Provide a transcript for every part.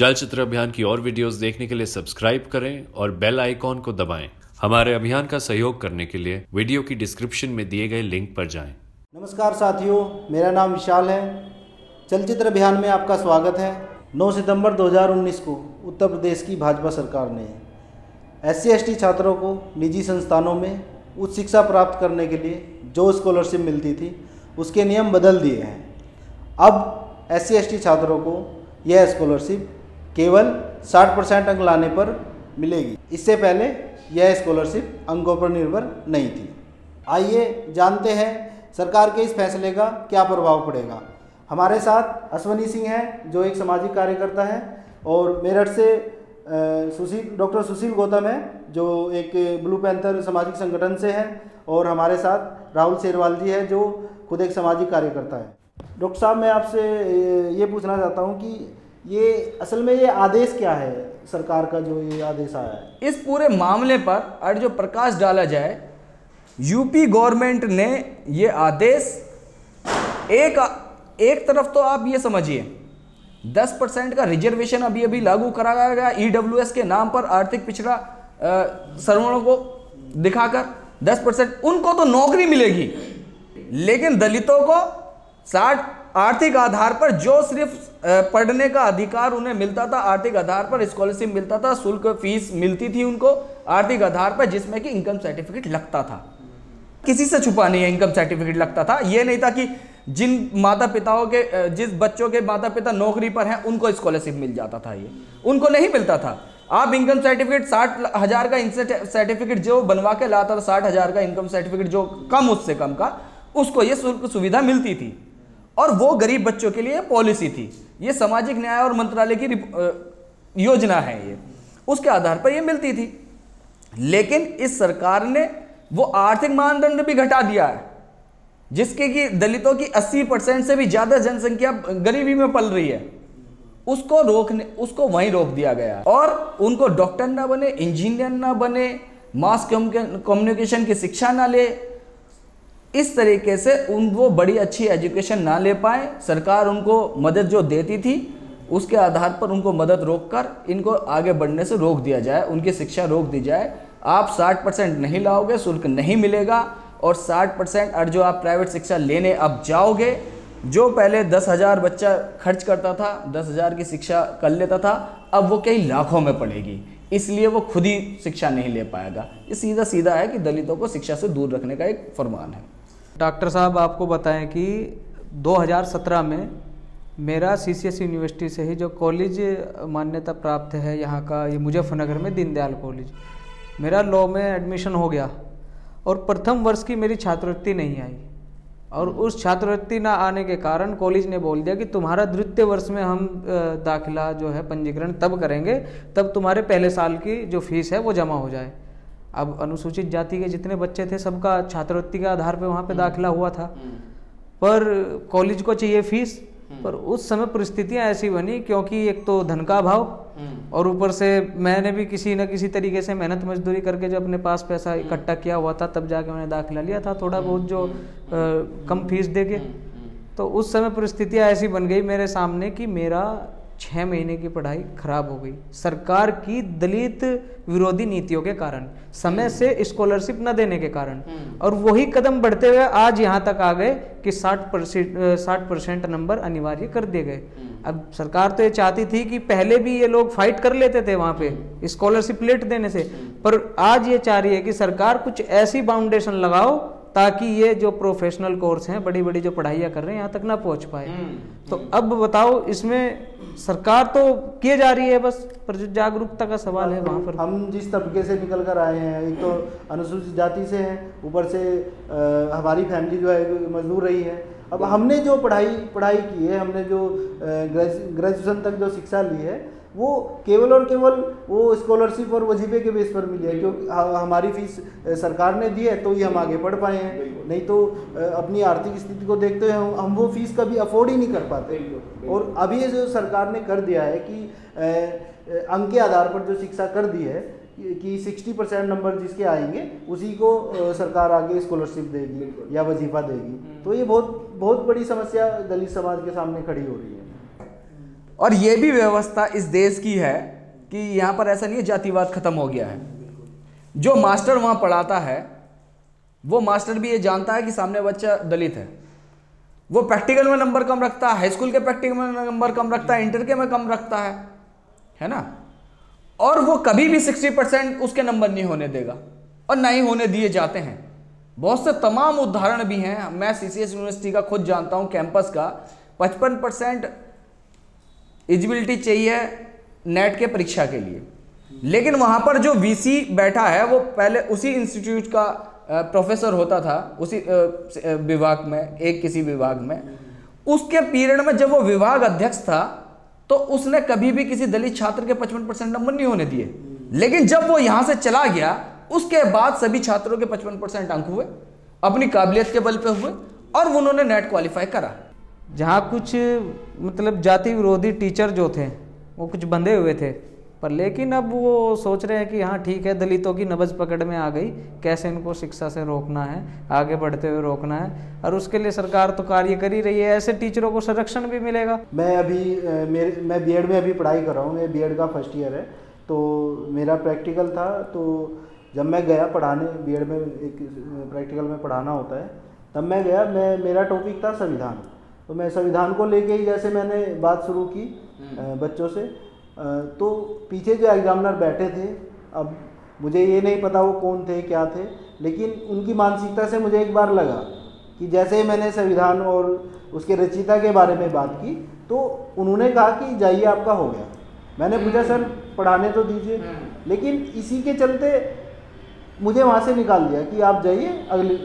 चलचित्र अभियान की और वीडियोस देखने के लिए सब्सक्राइब करें और बेल आइकॉन को दबाएँ। हमारे अभियान का सहयोग करने के लिए वीडियो की डिस्क्रिप्शन में दिए गए लिंक पर जाएँ। नमस्कार साथियों, मेरा नाम विशाल है। चलचित्र अभियान में आपका स्वागत है। 9 सितंबर 2019 को उत्तर प्रदेश की भाजपा सरकार ने एस सी छात्रों को निजी संस्थानों में उच्च शिक्षा प्राप्त करने के लिए जो स्कॉलरशिप मिलती थी, उसके नियम बदल दिए हैं। अब एस सी छात्रों को यह स्कॉलरशिप केवल 60 परसेंट अंक लाने पर मिलेगी। इससे पहले यह स्कॉलरशिप अंकों पर निर्भर नहीं थी। आइए जानते हैं, सरकार के इस फैसले का क्या प्रभाव पड़ेगा। हमारे साथ अश्वनी सिंह हैं, जो एक सामाजिक कार्यकर्ता है, और मेरठ से सुशील, डॉक्टर सुशील गौतम है, जो एक ब्लू पैंथर सामाजिक संगठन से हैं, और हमारे साथ राहुल शेरवाल जी है, जो खुद एक सामाजिक कार्यकर्ता है। डॉक्टर साहब, मैं आपसे ये पूछना चाहता हूँ कि ये असल में ये आदेश क्या है? सरकार का जो ये आदेश आया है। इस पूरे मामले पर अगर जो प्रकाश डाला जाए यूपी गवर्नमेंट ने ये आदेश एक एक तरफ़ तो आप ये समझिए 10 परसेंट का रिजर्वेशन अभी अभी लागू कराया गया ईडब्ल्यूएस के नाम पर आर्थिक पिछड़ा सर्वणों को दिखाकर 10 परसेंट, उनको तो नौकरी मिलेगी, लेकिन दलितों को आर्थिक आधार पर जो सिर्फ़ पढ़ने का अधिकार उन्हें मिलता था, आर्थिक आधार पर स्कॉलरशिप मिलता था, शुल्क फ़ीस मिलती थी उनको, आर्थिक आधार पर जिसमें कि इनकम सर्टिफिकेट लगता था। किसी से छुपा नहीं है इनकम सर्टिफिकेट लगता था। यह नहीं था कि जिन माता पिताओं के जिस बच्चों के माता पिता नौकरी पर हैं, उनको स्कॉलरशिप मिल जाता था ये। उनको नहीं मिलता था। आप इनकम सर्टिफिकेट साठ हज़ार का सर्टिफिकेट जो बनवा के लाता था, साठ हज़ार का इनकम सर्टिफिकेट जो कम, उससे कम का, उसको ये शुल्क सुविधा मिलती थी। और वो गरीब बच्चों के लिए पॉलिसी थी। ये सामाजिक न्याय और मंत्रालय की योजना है ये। उसके आधार पर ये मिलती थी। लेकिन इस सरकार ने वो आर्थिक मानदंड भी घटा दिया है, जिसके कि दलितों की 80 परसेंट से भी ज़्यादा जनसंख्या गरीबी में पल रही है। उसको रोकने, उसको वहीं रोक दिया गया। और उनको डॉक्टर ना बने, इंजीनियर ना बने, मास कम्युनिकेशन की शिक्षा ना ले इस तरीके से उन वो बड़ी अच्छी एजुकेशन ना ले पाए, सरकार उनको मदद जो देती थी, उसके आधार पर उनको मदद रोककर इनको आगे बढ़ने से रोक दिया जाए, उनकी शिक्षा रोक दी जाए। आप 60 परसेंट नहीं लाओगे, शुल्क नहीं मिलेगा और 60 परसेंट और जो आप प्राइवेट शिक्षा लेने अब जाओगे, जो पहले दस हज़ार बच्चा खर्च करता था, दस हज़ार की शिक्षा कर लेता था, अब वो कई लाखों में पड़ेगी। इसलिए वो खुद ही शिक्षा नहीं ले पाएगा। ये सीधा सीधा है कि दलितों को शिक्षा से दूर रखने का एक फरमान है। डॉक्टर साहब, आपको बताएँ कि 2017 में मेरा सी सी एस यूनिवर्सिटी से ही जो कॉलेज मान्यता प्राप्त है यहाँ का, ये मुजफ्फरनगर में दीनदयाल कॉलेज मेरा लॉ में एडमिशन हो गया और प्रथम वर्ष की मेरी छात्रवृत्ति नहीं आई। और उस छात्रवृत्ति ना आने के कारण कॉलेज ने बोल दिया कि तुम्हारा द्वितीय वर्ष में हम दाखिला जो है पंजीकरण तब करेंगे, तब तुम्हारे पहले साल की जो फ़ीस है वो जमा हो जाए। अब अनुसूचित जाति के जितने बच्चे थे सबका छात्रवृत्ति के आधार पे वहाँ पे हम्म। दाखिला हुआ था। हम्म। पर कॉलेज को चाहिए फ़ीस हम्म। पर उस समय परिस्थितियाँ ऐसी बनी क्योंकि एक तो धन का अभाव और ऊपर से मैंने भी किसी न किसी तरीके से मेहनत मजदूरी करके जो अपने पास पैसा इकट्ठा किया हुआ था तब जाके मैंने दाखिला लिया था थोड़ा बहुत जो आ, कम फ़ीस दे के तो उस समय परिस्थितियाँ ऐसी बन गई मेरे सामने कि मेरा छः महीने की पढ़ाई खराब हो गई सरकार की दलित विरोधी नीतियों के कारण समय से स्कॉलरशिप न देने के कारण हम्म। और वही कदम बढ़ते हुए आज यहाँ तक आ गए कि 60 परसेंट साठ परसेंट नंबर अनिवार्य कर दिए गए हम्म। अब सरकार तो ये चाहती थी कि पहले भी ये लोग फाइट कर लेते थे वहाँ पे स्कॉलरशिप लेट देने से हम्म। पर आज ये चाह रही है कि सरकार कुछ ऐसी बाउंडेशन लगाओ ताकि ये जो प्रोफेशनल कोर्स हैं बड़ी बड़ी जो पढ़ाइयाँ कर रहे हैं यहाँ तक ना पहुँच पाए। तो अब बताओ इसमें सरकार तो किए जा रही है बस पर जो जागरूकता का सवाल है वहाँ पर। हम जिस तबके से निकल कर आए हैं एक तो अनुसूचित जाति से हैं ऊपर से आ, हमारी फैमिली जो है मजदूर रही है। अब हमने जो पढ़ाई पढ़ाई की है हमने जो ग्रेजुएशन तक जो शिक्षा ली है वो केवल और केवल वो स्कॉलरशिप और वजीफे के बेस पर मिली है क्योंकि हमारी फ़ीस सरकार ने दी है तो ही हम आगे पढ़ पाए हैं। नहीं तो अपनी आर्थिक स्थिति को देखते हुए हम, हम वो फ़ीस कभी अफोर्ड ही नहीं कर पाते। और अभी जो सरकार ने कर दिया है कि अंक के आधार पर जो शिक्षा कर दी है कि 60 परसेंट नंबर जिसके आएँगे उसी को सरकार आगे स्कॉलरशिप देगी या वजीफा देगी। तो ये बहुत बहुत बड़ी समस्या दलित समाज के सामने खड़ी हो रही है। और ये भी व्यवस्था इस देश की है कि यहाँ पर ऐसा नहीं है, जातिवाद खत्म हो गया है। जो मास्टर वहाँ पढ़ाता है, वो मास्टर भी ये जानता है कि सामने बच्चा दलित है। वो प्रैक्टिकल में नंबर कम रखता है, हाई स्कूल के प्रैक्टिकल में नंबर कम रखता है, इंटर के में कम रखता है है ना? और वो कभी भी 60 परसेंट उसके नंबर नहीं होने देगा और ना ही होने दिए जाते हैं। बहुत से तमाम उदाहरण भी हैं। मैं सीसीएस यूनिवर्सिटी का खुद जानता हूँ कैंपस का। 55 परसेंट एजिबिलिटी चाहिए नेट के परीक्षा के लिए। लेकिन वहाँ पर जो वीसी बैठा है, वो पहले उसी इंस्टीट्यूट का प्रोफेसर होता था, उसी विभाग में, एक किसी विभाग में। उसके पीरियड में जब वो विभाग अध्यक्ष था तो उसने कभी भी किसी दलित छात्र के पचपन परसेंट नंबर नहीं होने दिए। लेकिन जब वो यहाँ से चला गया, उसके बाद सभी छात्रों के पचपन परसेंट अंक हुए, अपनी काबिलियत के बल पे हुए और उन्होंने नेट क्वालिफाई करा। जहाँ कुछ मतलब जाति विरोधी टीचर जो थे, वो कुछ बंधे हुए थे। पर लेकिन अब वो सोच रहे हैं कि हाँ ठीक है, दलितों की नब्ज पकड़ में आ गई। कैसे इनको शिक्षा से रोकना है, आगे बढ़ते हुए रोकना है। और उसके लिए सरकार तो कार्य कर ही रही है, ऐसे टीचरों को संरक्षण भी मिलेगा। मैं अभी मेरे, मैं बी में अभी पढ़ाई कर रहा हूँ मेरे बी का फ़र्स्ट ईयर है। तो मेरा प्रैक्टिकल था तो जब मैं गया पढ़ाने बी में एक प्रैक्टिकल में पढ़ाना होता है, तब मैं गया, मैं, मेरा टॉपिक था संविधान। तो मैं संविधान को लेके ही जैसे मैंने बात शुरू की हम्म। बच्चों से तो पीछे जो एग्जामिनर बैठे थे अब मुझे ये नहीं पता वो कौन थे क्या थे लेकिन उनकी मानसिकता से मुझे एक बार लगा कि जैसे ही मैंने संविधान और उसके रचिता के बारे में बात की तो उन्होंने कहा कि जाइए आपका हो गया मैंने पूछा सर पढ़ाने तो दीजिए हम्म। लेकिन इसी के चलते मुझे वहाँ से निकाल दिया कि आप जाइए अगले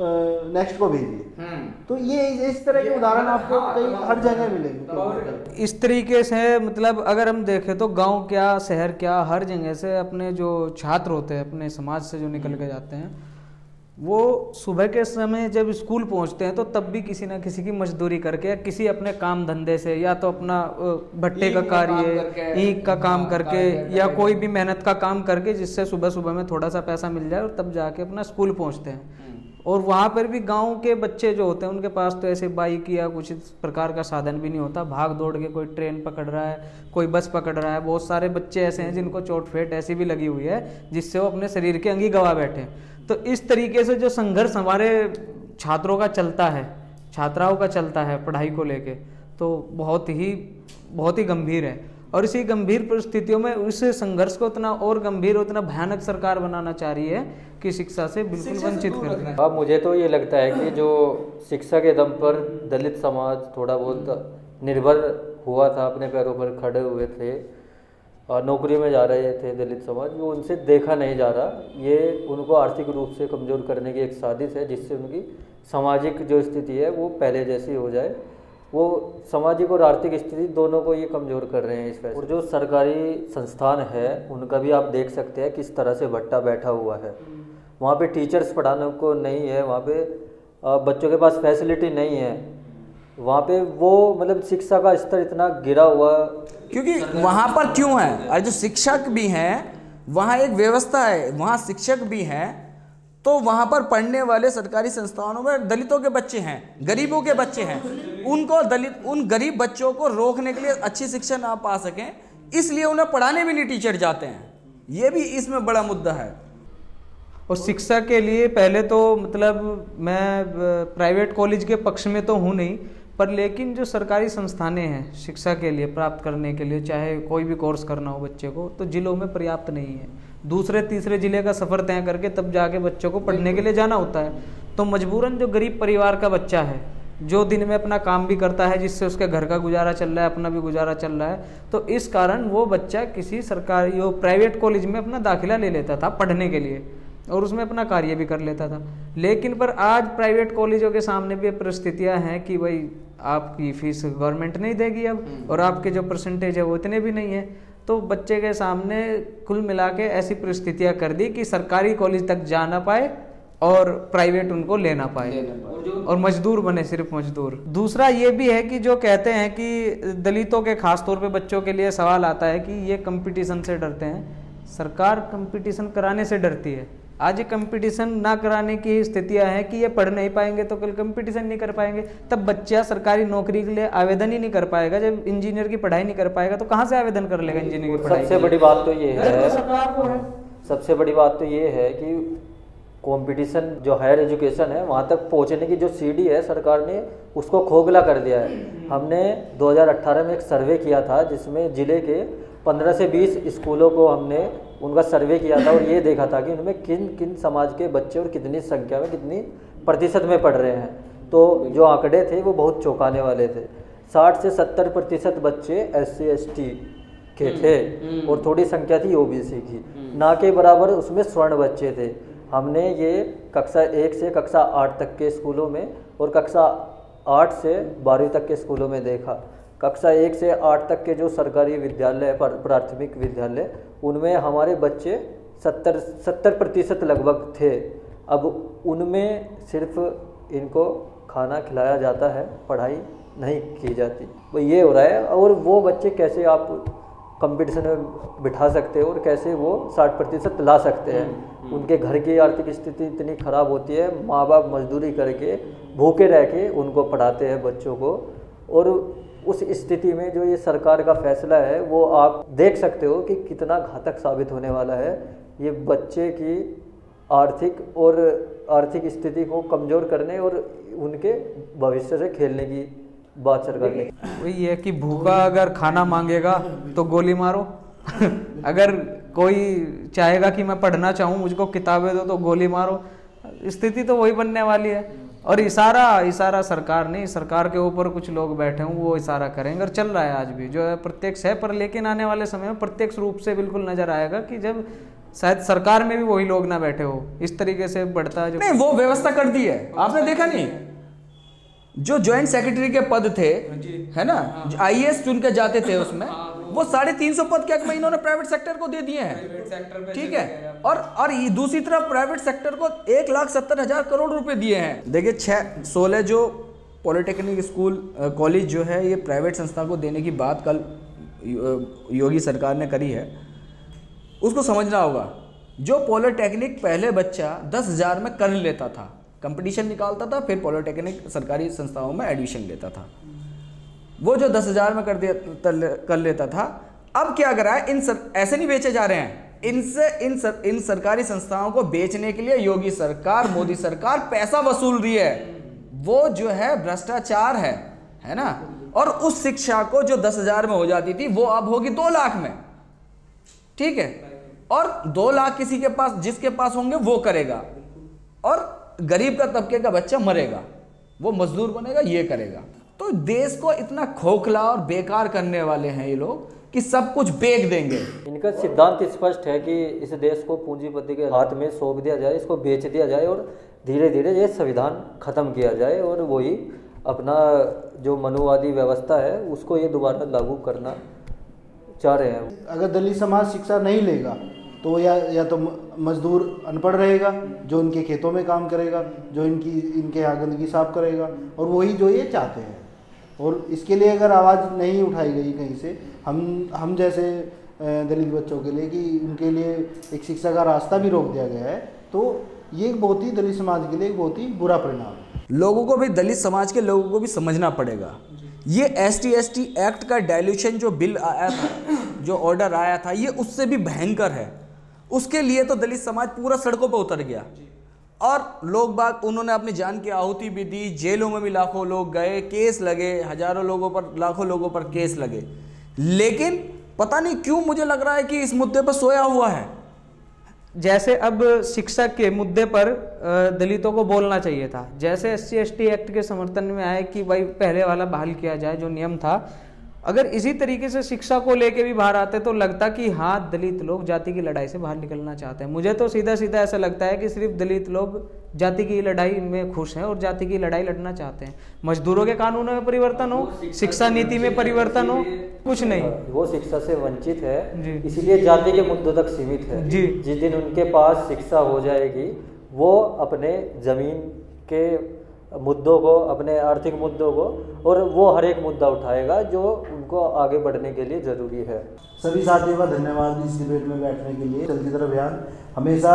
नेक्स्ट को भेजिए। हम्म। तो ये इस तरह के उदाहरण आपको हाँ, कई हर जगह मिलेंगे। इस तरीके से मतलब अगर हम देखें तो गाँव क्या शहर क्या हर जगह से अपने जो छात्र होते हैं अपने समाज से जो निकल के जाते हैं वो सुबह के समय जब स्कूल पहुँचते हैं तो तब भी किसी ना किसी की मजदूरी करके या किसी अपने काम धंधे से या तो अपना भट्टे का कार्य ईख का काम करके या कोई भी मेहनत का काम करके जिससे सुबह सुबह में थोड़ा सा पैसा मिल जाए और तब जाके अपना स्कूल पहुँचते हैं। हम्म। और वहाँ पर भी गाँव के बच्चे जो होते हैं, उनके पास तो ऐसे बाइक या कुछ इस प्रकार का साधन भी नहीं होता। भाग दौड़ के कोई ट्रेन पकड़ रहा है, कोई बस पकड़ रहा है, बहुत सारे बच्चे ऐसे हैं जिनको चोट फेट ऐसी भी लगी हुई है, जिससे वो अपने शरीर के अंगी गवा बैठे तो इस तरीके से जो संघर्ष हमारे छात्रों का चलता है, छात्राओं का चलता है पढ़ाई को लेके तो बहुत ही बहुत ही गंभीर है। और इसी गंभीर परिस्थितियों में उस संघर्ष को उतना और गंभीर उतना भयानक सरकार बनाना चाह रही है कि शिक्षा से बिल्कुल वंचित कर। दे अब मुझे तो ये लगता है कि जो शिक्षा के दम पर दलित समाज थोड़ा बहुत निर्भर हुआ था अपने पैरों पर खड़े हुए थे और नौकरी में जा रहे थे दलित समाज वो उनसे देखा नहीं जा रहा। ये उनको आर्थिक रूप से कमज़ोर करने की एक साजिश है जिससे उनकी सामाजिक जो स्थिति है वो पहले जैसी हो जाए। वो सामाजिक और आर्थिक स्थिति दोनों को ये कमज़ोर कर रहे हैं इस फैसले और जो सरकारी संस्थान है उनका भी आप देख सकते हैं किस तरह से भट्टा बैठा हुआ है। वहाँ पे टीचर्स पढ़ाने को नहीं है वहाँ पे बच्चों के पास फैसिलिटी नहीं है। वहाँ पे वो मतलब शिक्षा का स्तर इतना गिरा हुआ। क्योंकि वहाँ पर क्यों है? अरे जो शिक्षक भी हैं वहाँ एक व्यवस्था है वहाँ शिक्षक भी हैं तो वहाँ पर पढ़ने वाले सरकारी संस्थानों में दलितों के बच्चे हैं, गरीबों के बच्चे हैं। उनको दलित, उन गरीब बच्चों को रोकने के लिए अच्छी शिक्षा ना पा सकें, इसलिए उन्हें पढ़ाने भी नहीं टीचर जाते हैं। ये भी इसमें बड़ा मुद्दा है। और शिक्षा के लिए पहले तो मतलब मैं प्राइवेट कॉलेज के पक्ष में तो हूँ नहीं पर लेकिन जो सरकारी संस्थानें हैं शिक्षा के लिए, प्राप्त करने के लिए, चाहे कोई भी कोर्स करना हो बच्चे को तो जिलों में पर्याप्त नहीं है। दूसरे, तीसरे ज़िले का सफ़र तय करके तब जाके बच्चों को पढ़ने के लिए जाना होता है। तो मजबूरन जो गरीब परिवार का बच्चा है, जो दिन में अपना काम भी करता है, जिससे उसके घर का गुजारा चल रहा है, अपना भी गुजारा चल रहा है तो इस कारण वो बच्चा किसी सरकारी प्राइवेट कॉलेज में अपना दाखिला ले लेता था पढ़ने के लिए। और उसमें अपना कार्य भी कर लेता था। लेकिन पर आज प्राइवेट कॉलेजों के सामने भी परिस्थितियाँ हैं कि भाई आपकी फ़ीस गवर्नमेंट नहीं देगी अब हम्म। और आपके जो परसेंटेज है वो इतने भी नहीं है। तो बच्चे के सामने कुल मिला के ऐसी परिस्थितियाँ कर दी कि सरकारी कॉलेज तक जा ना पाए और प्राइवेट उनको लेना पाए। और मजदूर बने सिर्फ़ मजदूर। दूसरा ये भी है कि जो कहते हैं कि दलितों के खास तौर पे बच्चों के लिए सवाल आता है कि ये कंपटीशन से डरते हैं। सरकार कंपटीशन कराने से डरती है। आज ये कंपटीशन ना कराने की स्थितियाँ हैं कि ये पढ़ नहीं पाएँगे तो कल कंपटीशन नहीं कर पाएँगे। तब बच्चा सरकारी नौकरी के लिए आवेदन ही नहीं कर पाएगा। जब इंजीनियर की पढ़ाई नहीं कर पाएगा तो कहाँ से आवेदन कर लेगा इंजीनियर की पढ़ाई सबसे बड़ी बात तो ये है सरकार को सबसे बड़ी बात तो ये है कि कंपटीशन जो हायर एजुकेशन है वहाँ तक पहुँचने की जो सीढ़ी है सरकार ने उसको खोखला कर दिया है। हमने 2018 में एक सर्वे किया था जिसमें ज़िले के 15 से 20 स्कूलों को हमने उनका सर्वे किया था और ये देखा था कि उनमें किन किन समाज के बच्चे और कितनी संख्या में कितनी प्रतिशत में पढ़ रहे हैं। तो जो आंकड़े थे वो बहुत चौंकाने वाले थे। 60 से 70 प्रतिशत बच्चे एस सी के थे और थोड़ी संख्या थी ओबीसी की। ना के बराबर उसमें स्वर्ण बच्चे थे। हमने ये कक्षा एक से कक्षा आठ तक के स्कूलों में और कक्षा आठ से बारहवीं तक के स्कूलों में देखा। कक्षा एक से आठ तक के जो सरकारी विद्यालय प्राथमिक विद्यालय उनमें हमारे बच्चे सत्तर सत्तर प्रतिशत लगभग थे। अब उनमें सिर्फ़ इनको खाना खिलाया जाता है पढ़ाई नहीं की जाती। वो ये हो रहा है और वो बच्चे कैसे आप कंपटीशन में बिठा सकते हो और कैसे वो साठ प्रतिशत ला सकते हैं? उनके घर की आर्थिक स्थिति इतनी ख़राब होती है माँ बाप मजदूरी करके भूखे रह के उनको पढ़ाते हैं बच्चों को। और उस स्थिति में जो ये सरकार का फैसला है, वो आप देख सकते हो कि कितना घातक साबित होने वाला है। ये बच्चे की आर्थिक और आर्थिक स्थिति को कमज़ोर करने और उनके भविष्य से खेलने की बात सरकार ने वही है कि भूखा अगर खाना मांगेगा तो गोली मारो। अगर कोई चाहेगा कि मैं पढ़ना चाहूँ, मुझको किताबें दो तो गोली मारो। स्थिति तो वही बनने वाली है। और इशारा इशारा सरकार नहीं सरकार के ऊपर कुछ लोग बैठे हों वो इशारा करेंगे और चल रहा है आज भी। जो है प्रत्यक्ष है पर लेकिन आने वाले समय में प्रत्यक्ष रूप से बिल्कुल नज़र आएगा कि जब शायद सरकार में भी वही लोग ना बैठे हो। इस तरीके से बढ़ता है जो नहीं वो व्यवस्था कर दी है। आपने देखा नहीं? जो ज्वाइंट सेक्रेटरी के पद थे है ना? आईएएस चुन के जाते थे उसमें। वो साढ़े तीन सौ पद क्या इन्होंने प्राइवेट सेक्टर को दे दिए हैं। ठीक है? और और दूसरी तरफ़ प्राइवेट सेक्टर को एक लाख सत्तर हज़ार करोड़ रुपए दिए हैं। देखिए छः सोलह जो पॉलिटेक्निक स्कूल कॉलेज जो है ये प्राइवेट संस्था को देने की बात कल योगी सरकार ने करी है। उसको समझना होगा जो पॉलिटेक्निक पहले बच्चा दस हज़ार में कर लेता था कंपटीशन निकालता था फिर पॉलिटेक्निक सरकारी संस्थाओं में एडमिशन लेता था। वो जो दस हज़ार में कर दिया कर लेता था अब क्या करा है? इन सर, ऐसे नहीं बेचे जा रहे हैं। इनसे इन सर, इन सरकारी संस्थाओं को बेचने के लिए योगी सरकार मोदी सरकार पैसा वसूल रही है। वो जो है भ्रष्टाचार है है ना? और उस शिक्षा को जो दस हज़ार में हो जाती थी वो अब होगी दो लाख में। ठीक है? और दो लाख किसी के पास जिसके पास होंगे वो करेगा। और गरीब का तबके का बच्चा मरेगा। वो मजदूर बनेगा ये करेगा। तो देश को इतना खोखला और बेकार करने वाले हैं ये लोग कि सब कुछ बेच देंगे। इनका सिद्धांत स्पष्ट है कि इस देश को पूंजीपति के हाथ में सौंप दिया जाए इसको बेच दिया जाए और धीरे धीरे ये संविधान खत्म किया जाए और वही अपना जो मनुवादी व्यवस्था है उसको ये दोबारा लागू करना चाह रहे हैं। अगर दलित समाज शिक्षा नहीं लेगा तो या या तो मजदूर अनपढ़ रहेगा जो इनके खेतों में काम करेगा जो इनकी इनके यहाँ गंदगी साफ़ करेगा और वही जो ये चाहते हैं। और इसके लिए अगर आवाज़ नहीं उठाई गई कहीं से, हम हम जैसे दलित बच्चों के लिए कि उनके लिए एक शिक्षा का रास्ता भी रोक दिया गया है तो ये एक बहुत ही दलित समाज के लिए एक बहुत ही बुरा परिणाम है। लोगों को भी, दलित समाज के लोगों को भी समझना पड़ेगा। ये एस टी एक्ट का डायल्यूशन जो बिल आया था, जो ऑर्डर आया था, ये उससे भी भयंकर है। उसके लिए तो दलित समाज पूरा सड़कों पर उतर गया। और लोग बाग, उन्होंने अपनी जान की आहुति भी दी। जेलों में भी लाखों लोग गए, केस लगे, हज़ारों लोगों पर, लाखों लोगों पर केस लगे। लेकिन पता नहीं क्यों मुझे लग रहा है कि इस मुद्दे पर सोया हुआ है। जैसे अब शिक्षा के मुद्दे पर दलितों को बोलना चाहिए था। जैसे एस सी एक्ट के समर्थन में आए कि भाई, पहले वाला बहाल किया जाए, जो नियम था अगर इसी तरीके से शिक्षा को लेके भी बाहर आते तो लगता कि हाँ दलित लोग जाति की लड़ाई से बाहर निकलना चाहते हैं। मुझे तो सीधा सीधा ऐसा लगता है कि सिर्फ़ दलित लोग जाति की लड़ाई में खुश हैं और जाति की लड़ाई लड़ना चाहते हैं। मजदूरों के कानूनों में परिवर्तन हो शिक्षा नीति में परिवर्तन हो कुछ नहीं। वो शिक्षा से वंचित है। इसीलिए जाति के मुद्दों तक सीमित है। जी। जिस दिन उनके पास शिक्षा हो जाएगी वो अपने ज़मीन के मुद्दों को अपने आर्थिक मुद्दों को और वो हर एक मुद्दा उठाएगा जो उनको आगे बढ़ने के लिए ज़रूरी है। सभी साथियों का धन्यवाद इस डिबेट में बैठने के लिए। चलती चलचित्र अभियान हमेशा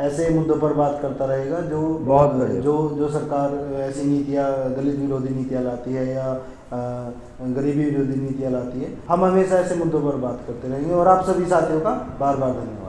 ऐसे मुद्दों पर बात करता रहेगा जो बहुत बढ़िया। जो जो सरकार ऐसी नीतियाँ दलित विरोधी नीतियाँ लाती है या गरीबी विरोधी नीतियाँ लाती है हम हमेशा ऐसे मुद्दों पर बात करते रहेंगे। और आप सभी साथियों का बार बार धन्यवाद।